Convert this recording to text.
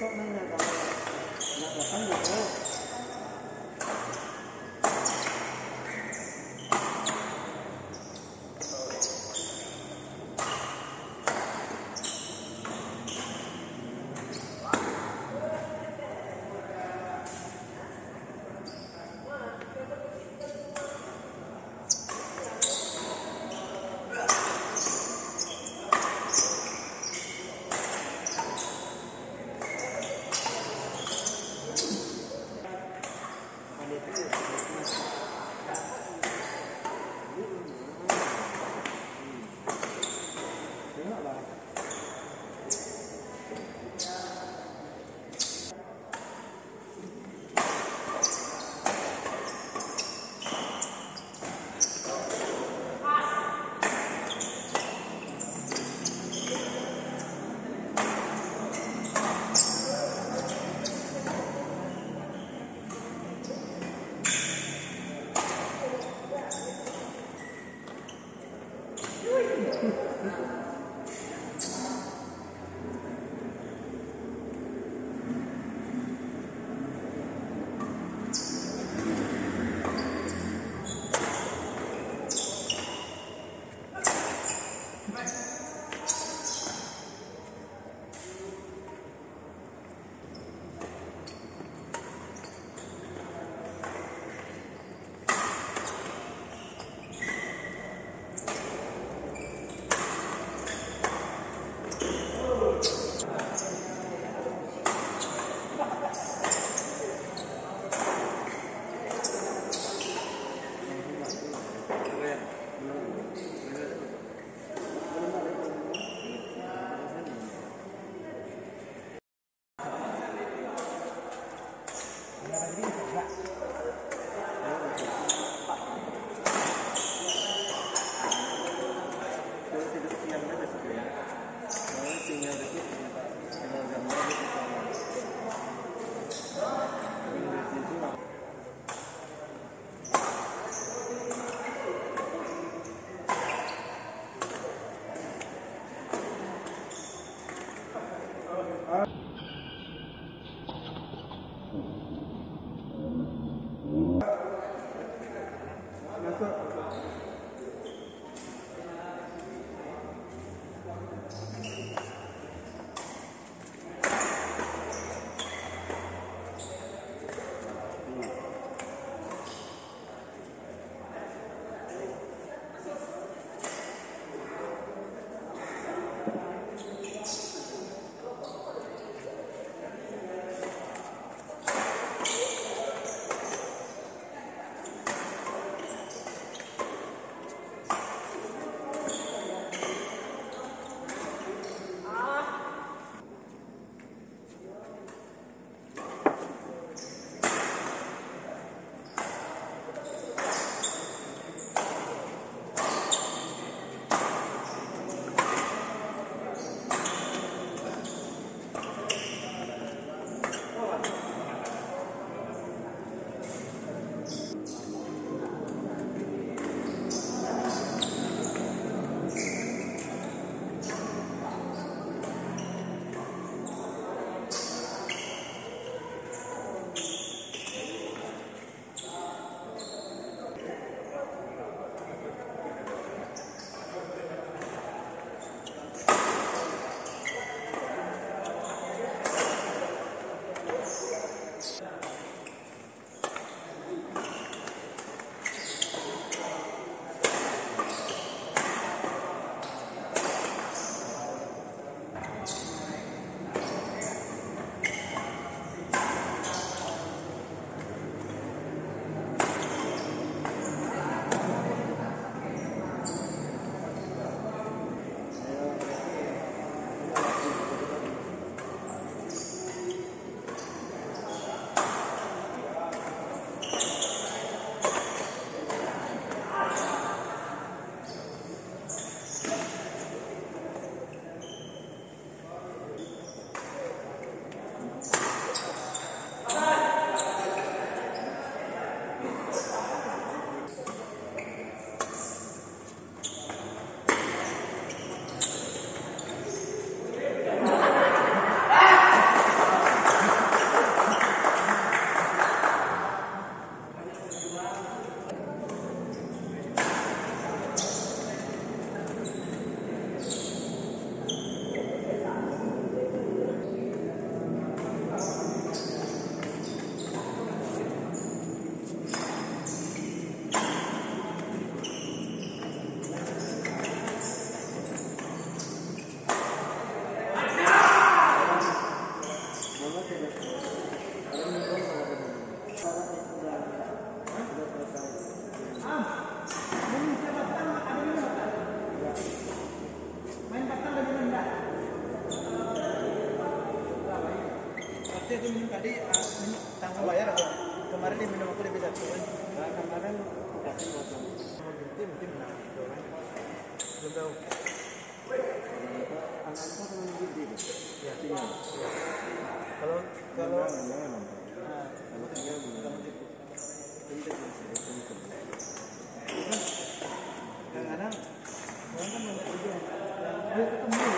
Số mấy? Uh tadi ah, tanggung bayar apa? Kemarin dia minum aku dia bisa tuh kan. Nah, kemarin kasih buat kamu. Mau ganti mungkin menang kan. Belum tahu. Anak-anak teman gede. Ya. Ya. Kalau kalau nah, Kalau tinggal belum. gitu. Kadang-kadang orang kan banyak juga. Yang mau ketemu